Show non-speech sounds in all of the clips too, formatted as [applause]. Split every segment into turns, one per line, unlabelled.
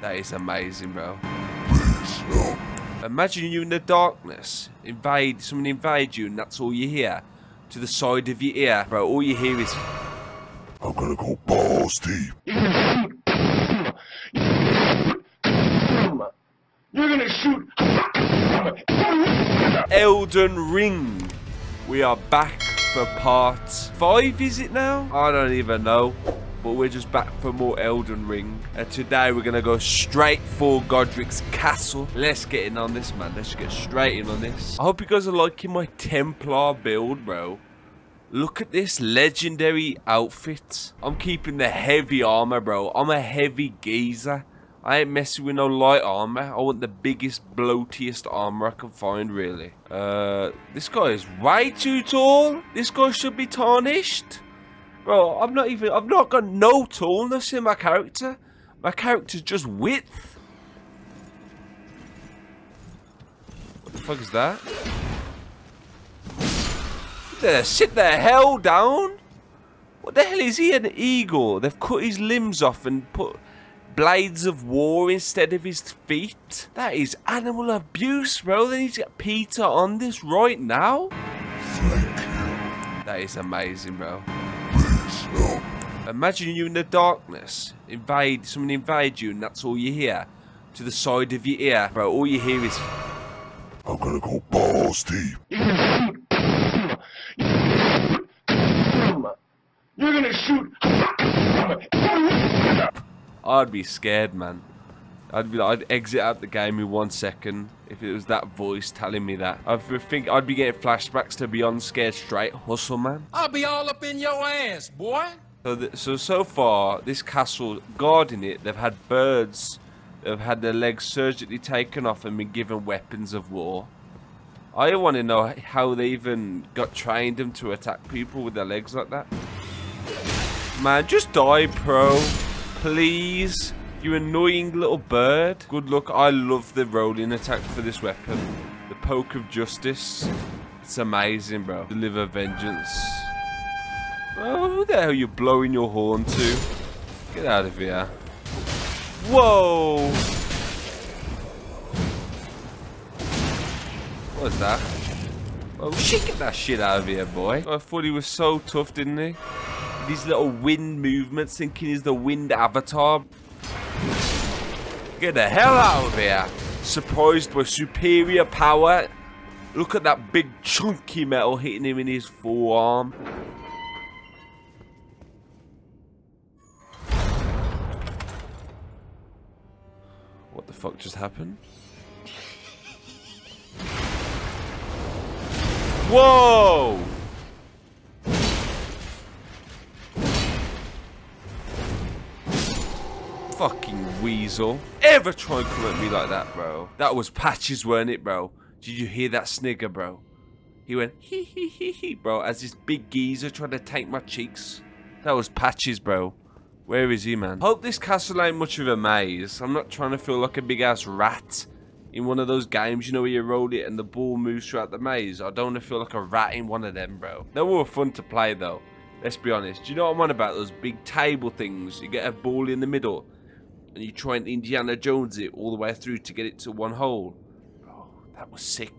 That is amazing, bro. Imagine you in the darkness, invade, someone invade you, and that's all you hear. To the side of your ear, bro. All you hear is,
I'm gonna go balls deep.
You're gonna shoot.
Elden Ring. We are back for part five, is it now? I don't even know. But we're just back for more Elden Ring. And today we're going to go straight for Godrick's castle. Let's get in on this, man. Let's get straight in on this. I hope you guys are liking my Templar build, bro. Look at this legendary outfit. I'm keeping the heavy armor, bro. I'm a heavy geezer. I ain't messing with no light armor. I want the biggest, bloatiest armor I can find, really. Uh, this guy is way too tall. This guy should be tarnished. Bro, I'm not even... I've not got no tallness in my character. My character's just width. What the fuck is that? There, sit the hell down. What the hell is he, an eagle? They've cut his limbs off and put blades of war instead of his feet. That is animal abuse, bro. They need to get Peter on this right now. That is amazing, bro. Imagine you in the darkness, invade, someone invade you, and that's all you hear. To the side of your ear, bro. All you hear is,
I'm gonna go balls deep.
You're gonna shoot.
I'd be scared, man. I'd be, like, I'd exit out the game in one second if it was that voice telling me that. I think I'd be getting flashbacks to Beyond Scared Straight Hustle, man.
I'll be all up in your ass, boy.
So, so so far, this castle guarding it, they've had birds. They've had their legs surgically taken off and been given weapons of war. I want to know how they even got trained them to attack people with their legs like that. Man, just die, pro. Please. You annoying little bird. Good luck. I love the rolling attack for this weapon. The poke of justice. It's amazing, bro. Deliver vengeance. Bro, who the hell are you blowing your horn to? Get out of here. Whoa! What was that? Oh shit, get that shit out of here, boy. I thought he was so tough, didn't he? These little wind movements, thinking he's the wind avatar. Get the hell out of here. Surprised by superior power. Look at that big chunky metal hitting him in his forearm. Fuck just happened? Whoa! Fucking weasel. Ever try and come at me like that, bro? That was patches, weren't it, bro? Did you hear that snigger, bro? He went hee hee hee hee, bro, as this big geezer tried to take my cheeks. That was patches, bro. Where is he, man? Hope this castle ain't much of a maze. I'm not trying to feel like a big ass rat in one of those games, you know, where you roll it and the ball moves throughout the maze. I don't want to feel like a rat in one of them, bro. They were fun to play, though. Let's be honest. Do you know what I'm on about? Those big table things. You get a ball in the middle and you try and Indiana Jones it all the way through to get it to one hole. Bro, that was sick.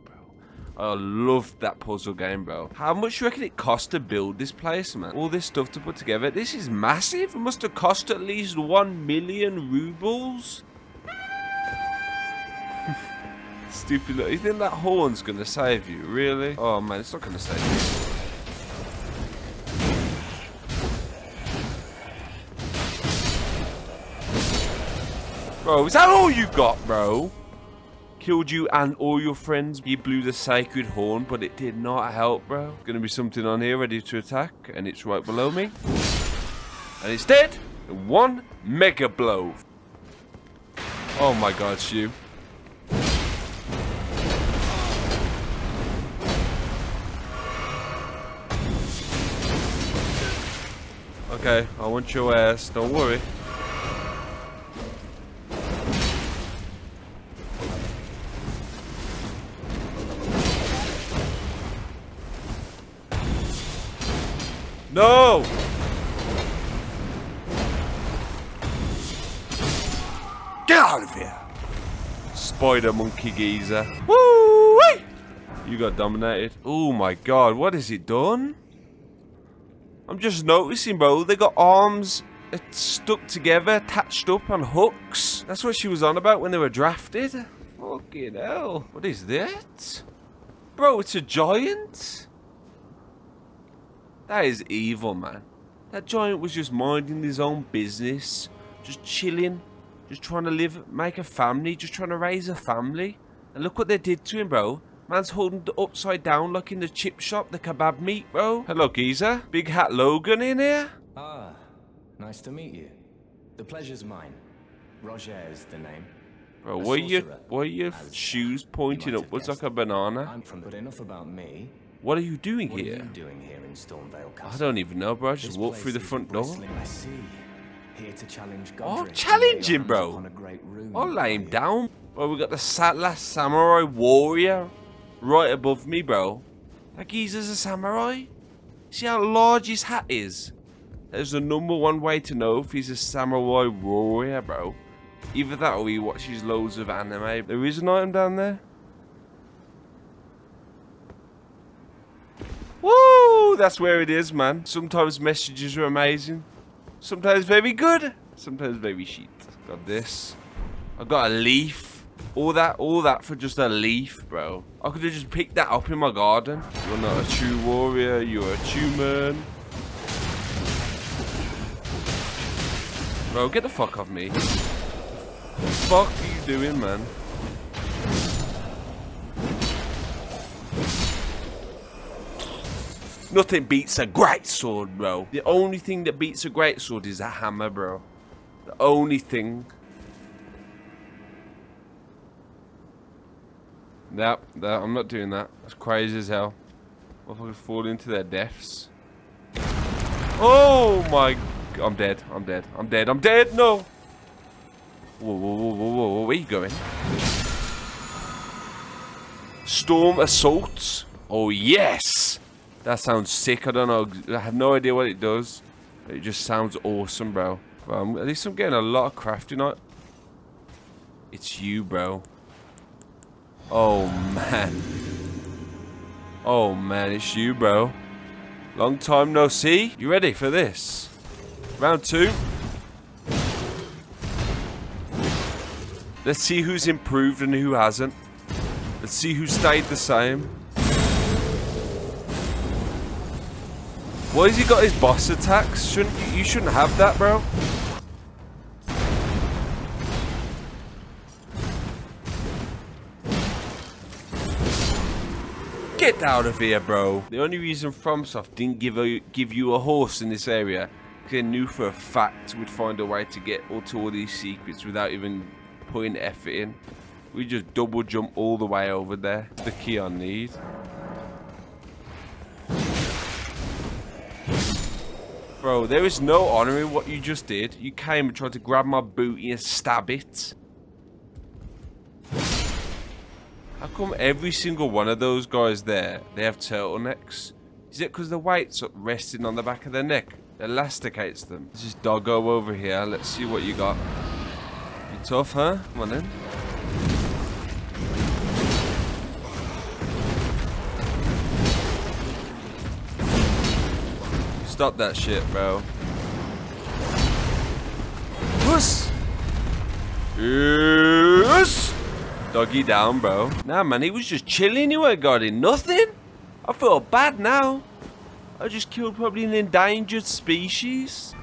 I loved that puzzle game, bro. How much do you reckon it cost to build this place, man? All this stuff to put together. This is massive. It must have cost at least one million rubles. [laughs] Stupid look. You think that horn's gonna save you? Really? Oh man, it's not gonna save you. Bro, is that all you got, bro? Killed you and all your friends. You blew the sacred horn, but it did not help, bro. Gonna be something on here ready to attack, and it's right below me. And it's dead. One mega blow. Oh my god, Shu. Okay, I want your ass. Don't worry. Spider monkey geezer. Woo! You got dominated. Oh my god, what has it done? I'm just noticing, bro. They got arms uh, stuck together, attached up on hooks. That's what she was on about when they were drafted. Fucking hell. What is that? Bro, it's a giant. That is evil, man. That giant was just minding his own business. Just chilling. Just trying to live, make a family. Just trying to raise a family. And look what they did to him, bro. Man's holding upside down like in the chip shop, the kebab meat, bro. Hello, geezer. Big Hat Logan in here?
Ah, nice to meet you. The pleasure's mine. Rogier is the name.
Bro, why are your, why your shoes
you
pointing
might have
upwards like a banana?
I'm from. But enough about me.
What are you doing
What are
here?
you doing here in Stormveil Castle?
I don't even know, bro. I just
This
walked through the front door.
I see. Here to challenge
Oh,
Godrick and
challenge him, bro.
upon a great rune,
I'll oh, lay him down. Well, we got the last samurai warrior right above me, bro. That geezer's a samurai. See how large his hat is? There's the number one way to know if he's a samurai warrior, bro. Either that or he watches loads of anime. There is an item down there. Woo! That's where it is, man. Sometimes messages are amazing. Sometimes very good. Sometimes very shit. Got this. I got a leaf. All that, all that for just a leaf, bro. I could have just picked that up in my garden. You're not a true warrior. You're a true man. Bro, get the fuck off me. What The fuck are you doing, man? Nothing beats a great sword, bro. The only thing that beats a great sword is a hammer, bro. The only thing. Nope, that, I'm not doing that. That's crazy as hell. Motherfuckers fall into their deaths. Oh my... I'm dead. I'm dead. I'm dead. I'm dead. No. Whoa, whoa, whoa, whoa, whoa. Where you going? Storm assaults. Oh yes. That sounds sick. I don't know. I have no idea what it does. It just sounds awesome, bro. Well, I'm- at least I'm getting a lot of crafting on. It's you, bro. Oh man. Oh man, it's you, bro. Long time no see. You ready for this? Round two. Let's see who's improved and who hasn't. Let's see who stayed the same. Why has he got his boss attacks? Shouldn't you, you shouldn't have that, bro. Get out of here, bro. The only reason FromSoft didn't give a, give you a horse in this area because they knew for a fact we'd find a way to get all to all these secrets without even putting effort in. We just double jump all the way over there. The key I need. Bro, there is no honor in what you just did. You came and tried to grab my booty and stab it. How come every single one of those guys there, they have turtlenecks? Is it because the weight's resting on the back of their neck? Elasticates them. This is doggo over here. Let's see what you got. You tough, huh? Come on then. Stop that shit, bro. Puss! Yes! Doggy down, bro. Nah, man, he was just chilling. He weren't guarding nothing. I feel bad now. I just killed probably an endangered species.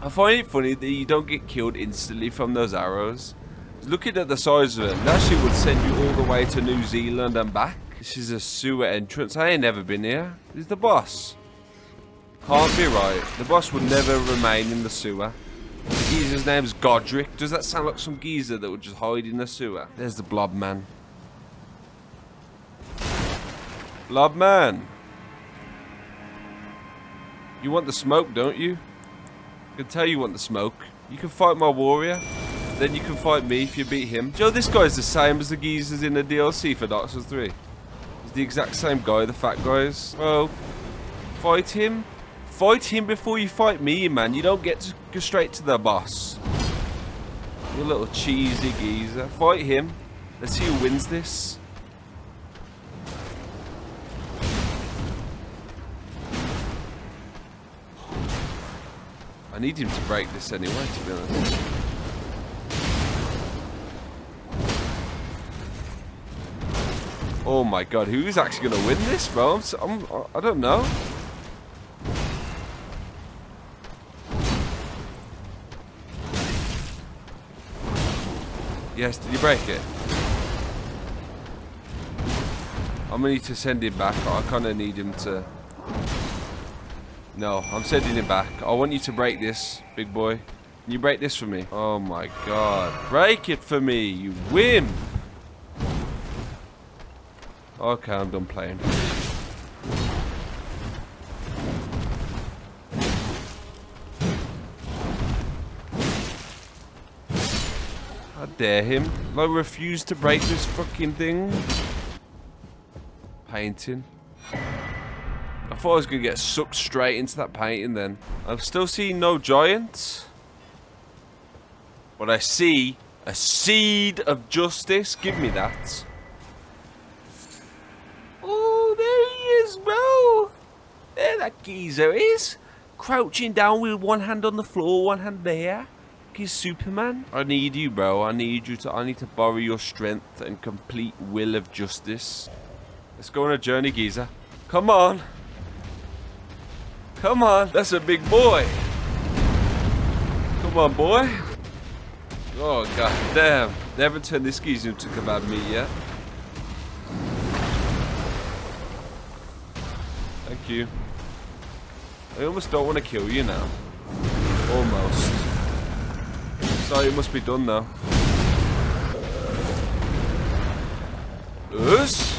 I find it funny that you don't get killed instantly from those arrows. Looking at the size of it, that shit would send you all the way to New Zealand and back. This is a sewer entrance. I ain't never been here. This is the boss. Can't be right. The boss would never remain in the sewer. The geezer's name's Godrick. Does that sound like some geezer that would just hide in the sewer? There's the blob man. Blob man. You want the smoke, don't you? I can tell you want the smoke. You can fight my warrior. Then you can fight me if you beat him. Joe, this guy's the same as the geezers in the DLC for Dark Souls 3. He's the exact same guy, the fat guys. Well, fight him. Fight him before you fight me, man. You don't get to go straight to the boss. You little cheesy geezer. Fight him. Let's see who wins this. I need him to break this anyway, to be honest. Oh my god, who's actually going to win this, bro? I'm, I'm, I don't know. Yes, did you break it? I'm gonna need to send him back. I kind of need him to. No, I'm sending him back. I want you to break this, big boy. Can you break this for me? Oh my god. Break it for me, you win! Okay, I'm done playing. Dare him. I refuse to break this fucking thing. Painting. I thought I was going to get sucked straight into that painting then. I'm still seeing no giants. But I see a seed of justice. Give me that. Oh, there he is, bro. There that geezer is. Crouching down with one hand on the floor, one hand there. He's Superman. I need you, bro. I need you to. I need to borrow your strength and complete will of justice. Let's go on a journey, geezer. Come on. Come on. That's a big boy. Come on, boy. Oh, god damn. They haven't turned this geezer into kebab meat yet. Thank you. I almost don't want to kill you now. Almost. So it must be done now. Us?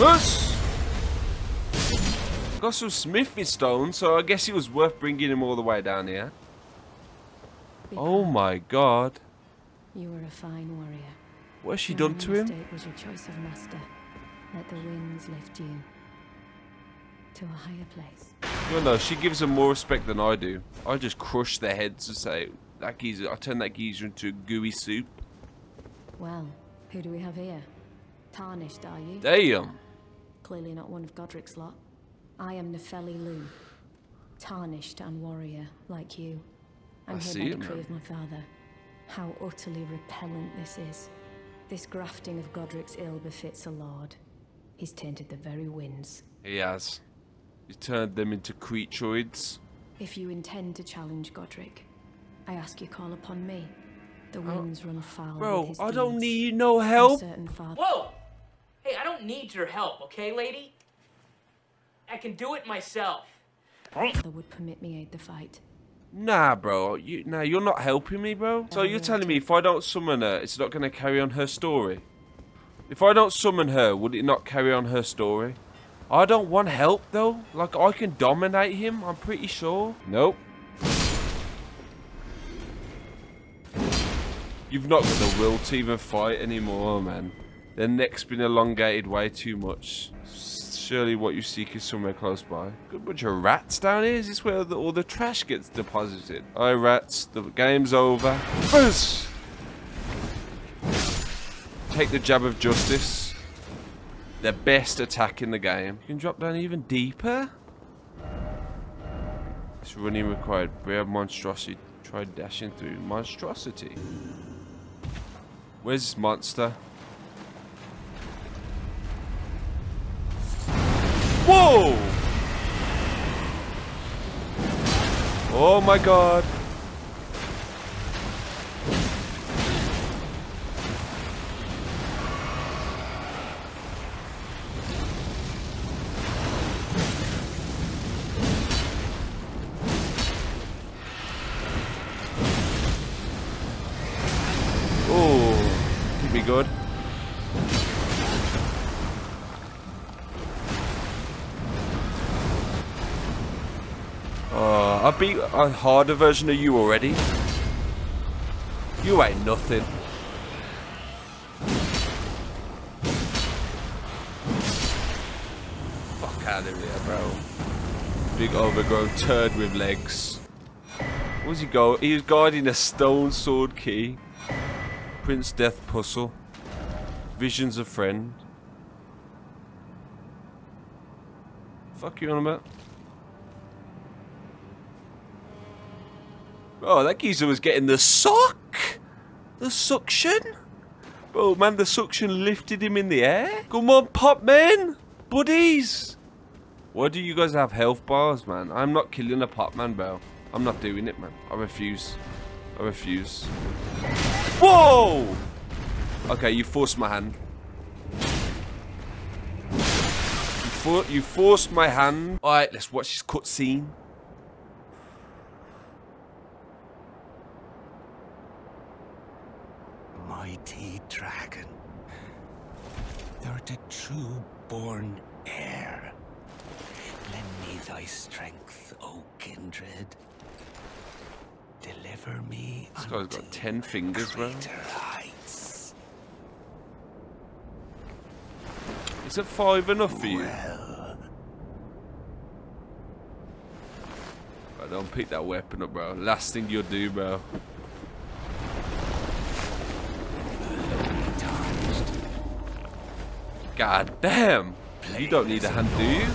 Us? Got some smithy stone, so I guess it was worth bringing him all the way down here.
Be
Oh my god.
You were a fine warrior.
What has she
Your
done to him?
was your choice of master. Let the winds lift you to a higher place.
No, no, she gives them more respect than I do. I just crush their heads and say, that geezer, I turn that geezer into gooey soup.
Well, who do we have here? Tarnished, are you?
Damn.
Clearly not one of Godrick's lot. I am Nepheli Loux. Tarnished and warrior, like you. I'm
I
here
see
by
it,
decree
man.
of my father. How utterly repellent this is. This grafting of Godrick's ill befits a lord. He's tainted the very winds.
He has. He turned them into creaturoids.
If you intend to challenge Godrick, I ask you call upon me. The oh. winds run foul with
Bro,
his
I don't need no help.
Whoa! Hey, I don't need your help, okay, lady? I can do it myself.
would permit me aid the fight.
Nah, bro. You, nah, you're not helping me, bro. So you're telling me if I don't summon her, it's not going to carry on her story? If I don't summon her, would it not carry on her story? I don't want help, though. Like, I can dominate him, I'm pretty sure. Nope. You've not got the will to even fight anymore, man. Their neck's been elongated way too much. Surely what you seek is somewhere close by. Good bunch of rats down here. Is this where the, all the trash gets deposited? Alright, rats. The game's over. Buzz! Take the jab of justice. The best attack in the game. You can drop down even deeper. It's running required rare monstrosity. Try dashing through monstrosity. Where's this monster? Whoa! Oh my god. A harder version of you already. You ain't nothing. Fuck out of here, bro. Big overgrown turd with legs. Where's he go? He was guarding a stone sword key. Prince Death Puzzle. Visions of Friend. Fuck you on about? Oh, that geezer was getting the suck! The suction? Oh man, the suction lifted him in the air. Come on, pop man! Buddies! Why do you guys have health bars, man? I'm not killing a pop man, bro. I'm not doing it, man. I refuse. I refuse. Whoa! Okay, you forced my hand. You, for you forced my hand. Alright, let's watch this cutscene.
Mighty dragon. Thou art a true born heir. Lend me thy strength, O kindred. Deliver me
This guy's got 10 fingers, bro.
greater heights.
Is it five enough for you?
Well,
Right, don't pick that weapon up, bro. Last thing you'll do, bro. God damn. You don't need a hand, do you?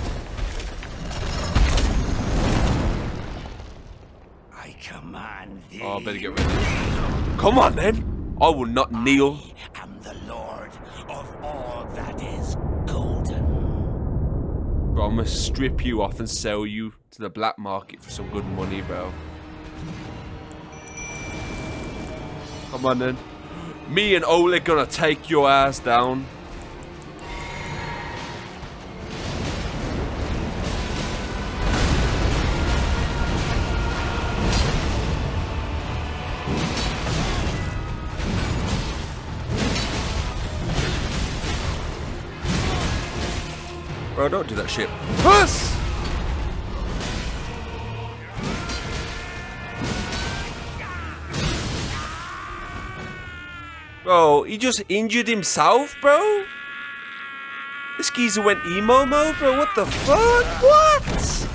I command thee.
Oh, I better get rid of this. Come on, then. I will not kneel.
I am the lord of all that is golden.
Bro, I'm gonna strip you off and sell you to the black market for some good money, bro. Come on, then. Me and Oleg gonna take your ass down. Bro, don't do that shit. Puss! Bro, he just injured himself, bro? This geezer went emo mode, bro. What the fuck? What?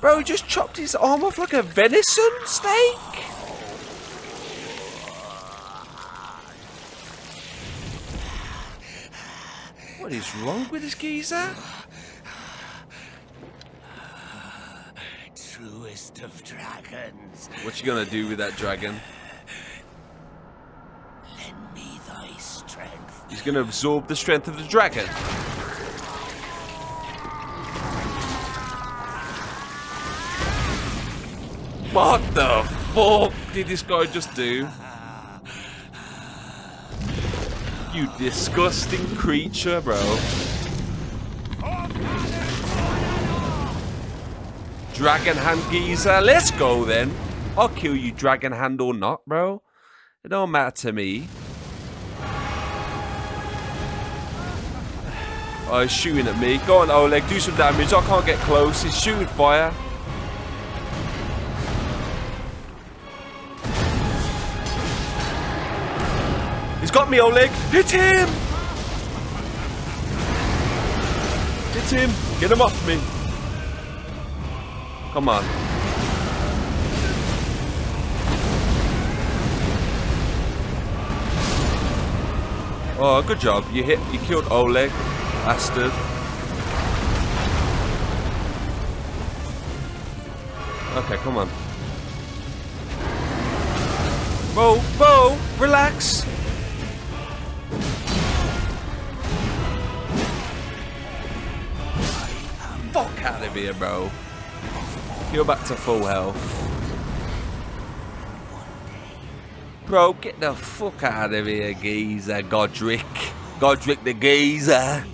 Bro, he just chopped his arm off like a venison steak? What is wrong with this geezer?
Truest of dragons.
What you gonna do with that dragon?
Lend me thy strength.
He's gonna absorb the strength of the dragon. What the fuck did this guy just do? You disgusting creature, bro. Dragon hand geezer, let's go then. I'll kill you, dragon hand or not, bro. It don't matter to me. Oh, he's shooting at me. Go on, Oleg, do some damage. I can't get close. He's shooting fire. He's got me, Oleg. Hit him! Hit him. Get him off me. Come on. Oh, good job. You hit. You killed Oleg, bastard. Okay, come on. Bo, Bo, relax. Out of here, bro. You're back to full health. Bro, get the fuck out of here, geezer, Godrick. Godrick the geezer.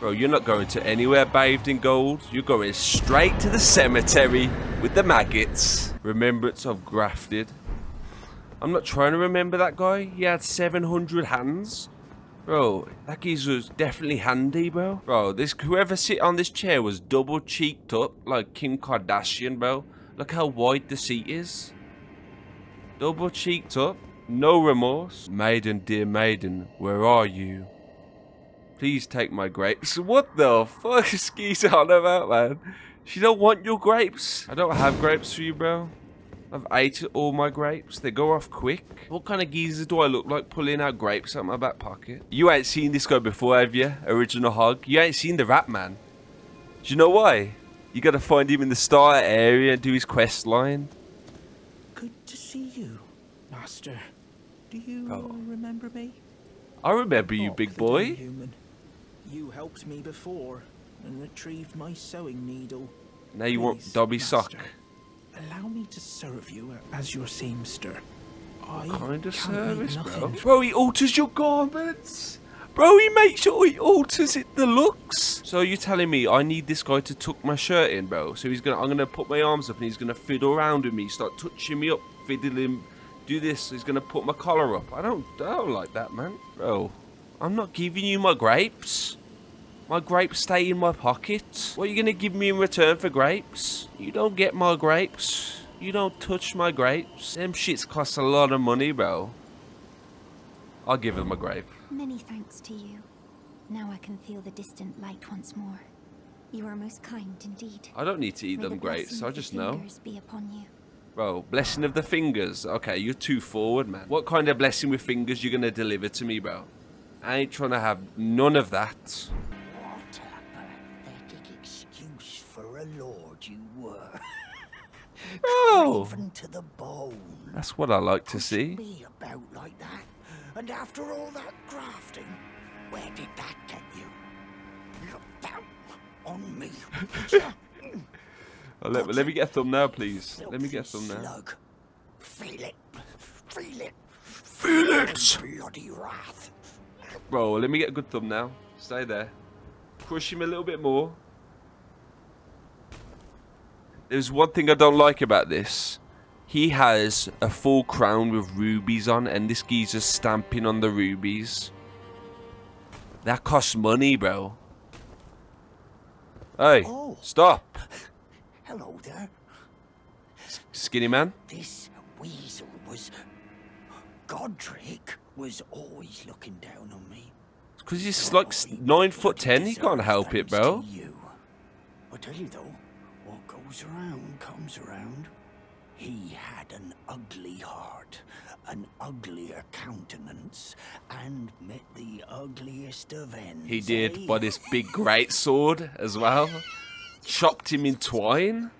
Bro, you're not going to anywhere bathed in gold. You're going straight to the cemetery with the maggots. Remembrance of grafted. I'm not trying to remember that guy. He had 700 hands. Bro, that geezer's definitely handy, bro. Bro, this whoever sit on this chair was double cheeked up like Kim Kardashian, bro. Look how wide the seat is. Double cheeked up, no remorse. Maiden, dear maiden, where are you? Please take my grapes. What the fuck is Geezer on about, man? She don't want your grapes. I don't have grapes for you, bro. I've ate all my grapes. They go off quick. What kind of geezer do I look like pulling out grapes out my back pocket? You ain't seen this guy before, have you? Original Hog. You ain't seen the Rat Man. Do you know why? You gotta find him in the star area and do his quest line.
Good to see you, Master. Do you
Oh.
remember me?
I remember you, big boy.
Human. You helped me before and retrieved my sewing needle.
Now you want
Please,
Dobby
Master,
Sock.
Allow me to serve you as your seamster. I
Kind of service, bro. Bro, he alters your garments. Bro, he makes sure he alters it the looks. So you're telling me I need this guy to tuck my shirt in, bro? So he's gonna, I'm gonna put my arms up and he's gonna fiddle around with me, start touching me up, fiddling, do this. He's gonna put my collar up. I don't, I don't like that, man. Bro, I'm not giving you my grapes. My grapes stay in my pocket. What are you gonna give me in return for grapes? You don't get my grapes. You don't touch my grapes. Them shits cost a lot of money, bro. I'll give him a grape.
Many thanks to you. Now I can feel the distant light once more. You are most kind indeed.
I don't need to eat
May
them
the
grapes. I just know.
Be upon you.
Bro, blessing of the fingers. Okay, you're too forward, man. What kind of blessing with fingers you're gonna deliver to me, bro? I ain't trying to have none of that. Oh,
to the bone.
that's what I like to see.
me about like that. And after all that grafting, where did that get you? Look down on me. [laughs]
Oh, let, let me get a thumbnail, please. Let me get a thumbnail.
Slug. Feel it. Feel it.
Feel it!
Bloody wrath.
Bro, let me get a good thumbnail. Stay there. Push him a little bit more. There's one thing I don't like about this. He has a full crown with rubies on, and this geezer's stamping on the rubies. That costs money, bro. Hey,
Oh.
stop.
Hello there.
Skinny man.
This weasel was. Godrick was always looking down on me.
Because he's like s- nine foot ten, he can't help it, bro.
You. I tell you though, goes around comes around. He had an ugly heart, an uglier countenance, and met the ugliest of ends.
He did,
eh?
by this big great sword as well. Chopped him in twine.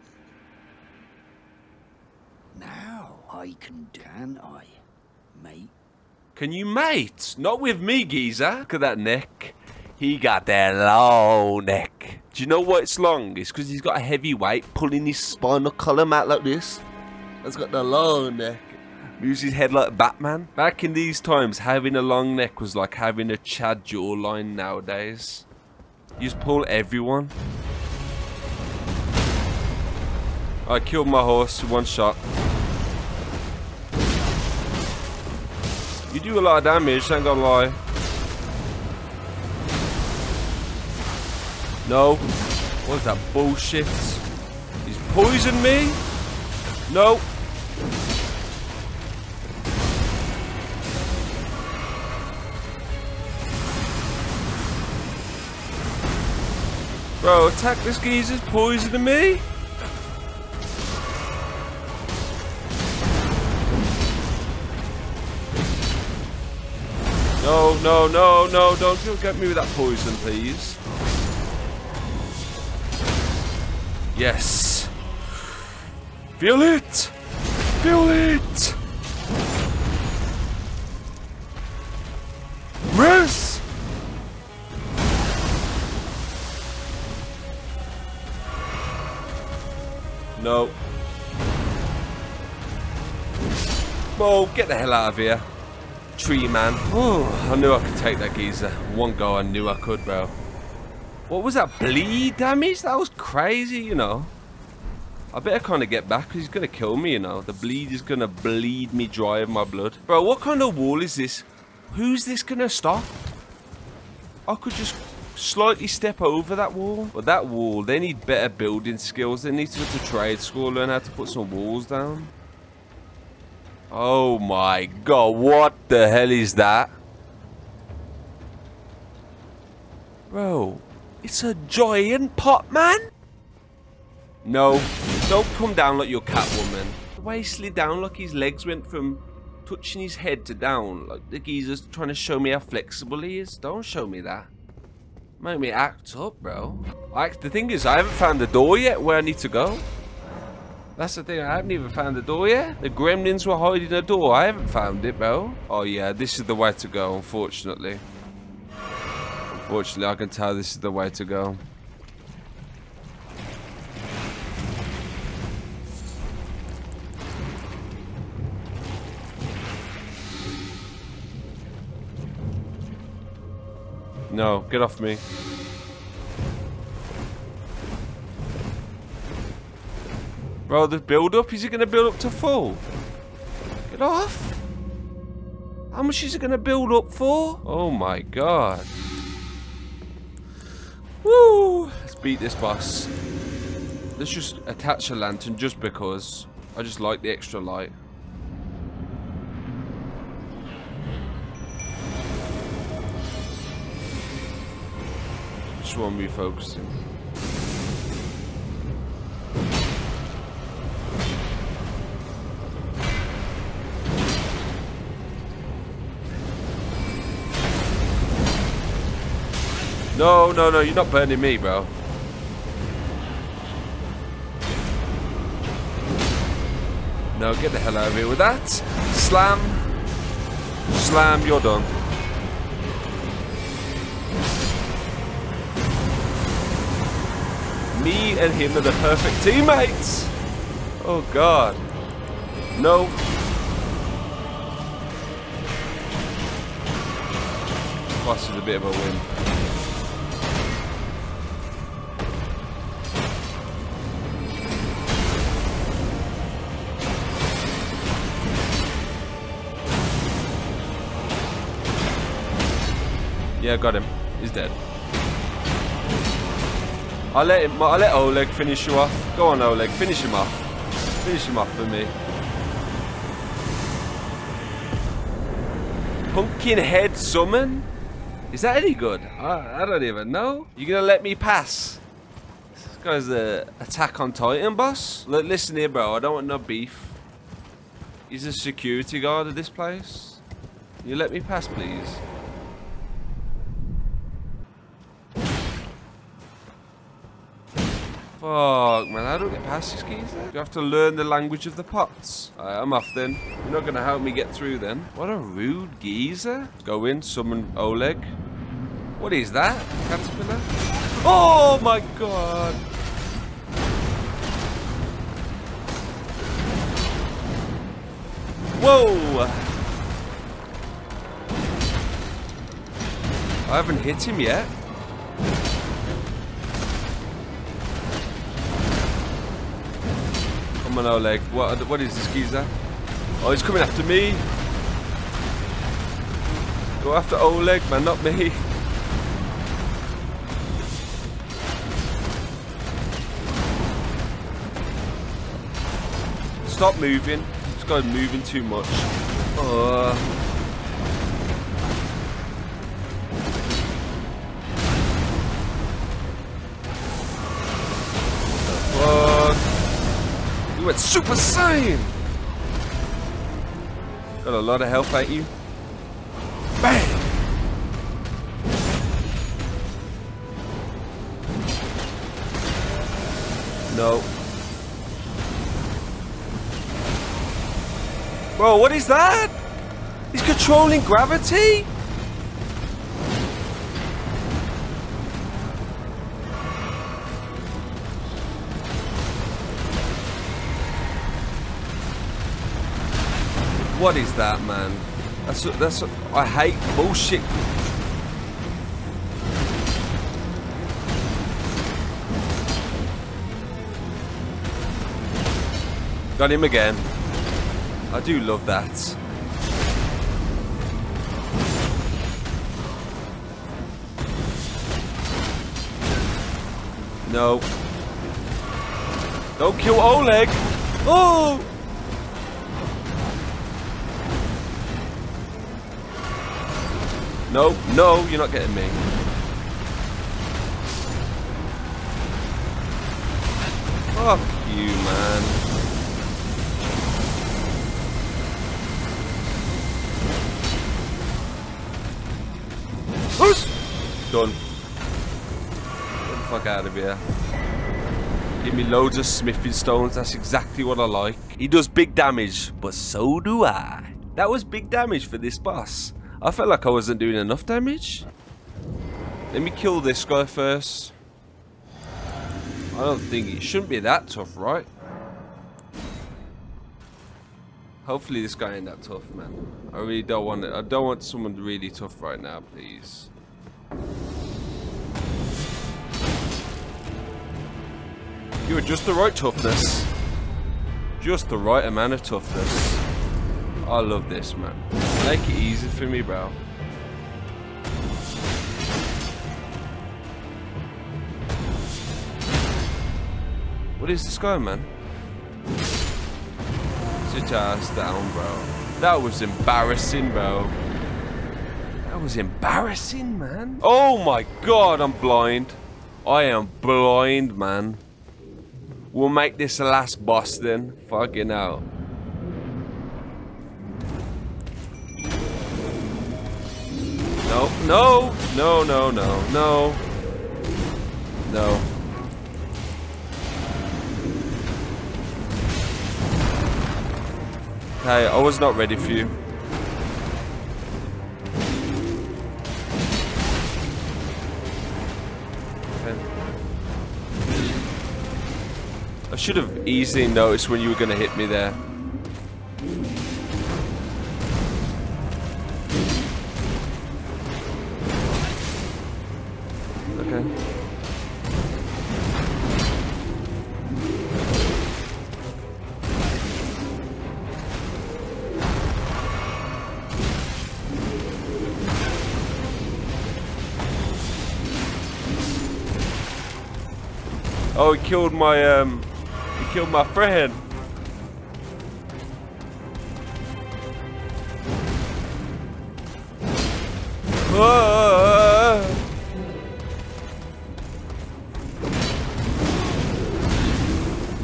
Now I can, can I, mate?
Can you mate? Not with me, geezer. Look at that neck. He got that long neck. Do you know why it's long? It's because he's got a heavy weight pulling his spinal column out like this. That's got the long neck. Moves his head like Batman. Back in these times, having a long neck was like having a Chad jawline nowadays. You just pull everyone. I killed my horse with one shot. You do a lot of damage, ain't gonna lie. No. What's that bullshit? He's poisoned me? No. Bro, attack this geezer's poisoning me? No, no, no, no, don't you get me with that poison, please. Yes. Feel it! Feel it! Rest! No. Whoa, get the hell out of here. Tree man. Oh, I knew I could take that geezer. One go, I knew I could, bro. What was that? Bleed damage? That was crazy, you know. I better kind of get back because he's going to kill me, you know. The bleed is going to bleed me dry of my blood. Bro, what kind of wall is this? Who's this going to stop? I could just slightly step over that wall. But that wall, they need better building skills. They need to go to trade school, learn how to put some walls down. Oh my god, what the hell is that? Bro, it's a giant pot, man? No, don't come down like you're Catwoman. The way he slid down, like his legs went from touching his head to down. Like the geezer's trying to show me how flexible he is. Don't show me that. Make me act up, bro. I, the thing is, I haven't found the door yet where I need to go. That's the thing, I haven't even found the door yet. The gremlins were hiding a door. I haven't found it, bro. Oh yeah, this is the way to go, unfortunately. Unfortunately, I can tell this is the way to go. No, get off me. Bro, the build up, is it going to build up to full? Get off. How much is it going to build up for? Oh my god. Woo! Let's beat this boss. Let's just attach a lantern just because. I just like the extra light. Just want me focusing. No, no, no, you're not burning me, bro. No, get the hell out of here with that. Slam. Slam, you're done. Me and him are the perfect teammates. Oh, God. No. Boss is a bit of a win. Yeah, got him. He's dead. I'll let him. I'll let Oleg finish you off. Go on, Oleg. Finish him off. Finish him off for me. Pumpkin head summon? Is that any good? I, I don't even know. You gonna let me pass? This guy's the Attack on Titan boss. Listen here, bro. I don't want no beef. He's a security guard of this place. You let me pass, please. Fuck, man, I don't get past these keys You have to learn the language of the pots. I'm off then. You're not going to help me get through then. What a rude geezer. Go in, summon Oleg. What is that? Caterpillar? Oh my god! Whoa! I haven't hit him yet. Come on, Oleg. What, what is this geezer? Oh, he's coming after me. Go after Oleg, man, not me. Stop moving. This guy's moving too much. Uh. Went Super Saiyan! Got a lot of health at you. Bang! No. Bro, what is that? He's controlling gravity? What is that, man? That's that's I hate bullshit. Got him again. I do love that. No. Don't kill Oleg. Oh! No, no, you're not getting me. Fuck you, man. Done. Get the fuck out of here. Give me loads of smithing stones. That's exactly what I like. He does big damage, but so do I. That was big damage for this boss. I felt like I wasn't doing enough damage. Let me kill this guy first. I don't think it shouldn't be that tough, right? Hopefully this guy ain't that tough, man. I really don't want it. I don't want someone really tough right now, please. You are just the right toughness. Just the right amount of toughness. I love this, man. Make it easy for me, bro. What is this guy, man? Sit ass down, bro. That was embarrassing, bro. That was embarrassing, man. Oh my god, I'm blind. I am blind, man. We'll make this the last boss then. Fucking hell. No, no, no, no, no, no. No. Hey, I was not ready for you. Okay. I should have easily noticed when you were going to hit me there. Oh, he killed my um, he killed my friend. Ah.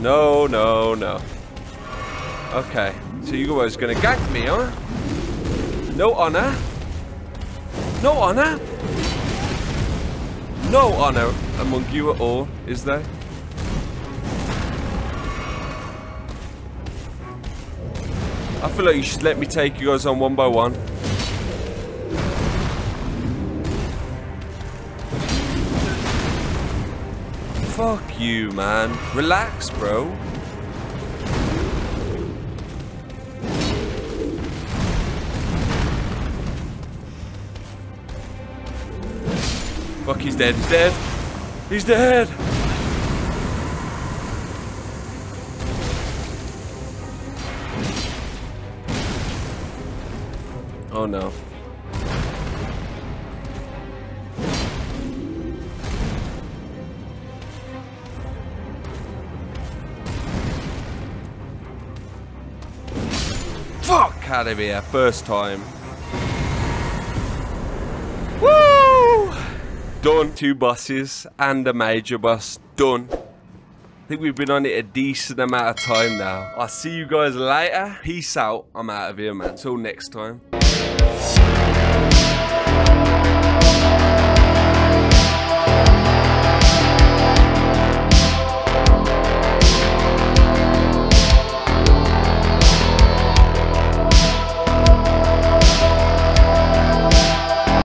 No, no, no. Okay, so you guys gonna gank me, huh? No honor. No honor. No honor among you at all, is there? I feel like you should let me take you guys on one by one. Fuck you, man. Relax, bro. Fuck, he's dead. He's dead. He's dead. Oh no. Fuck out of here, first time. Woo! Done. Two bosses and a major boss. Done. I think we've been on it a decent amount of time now. I'll see you guys later. Peace out. I'm out of here, man. Till next time.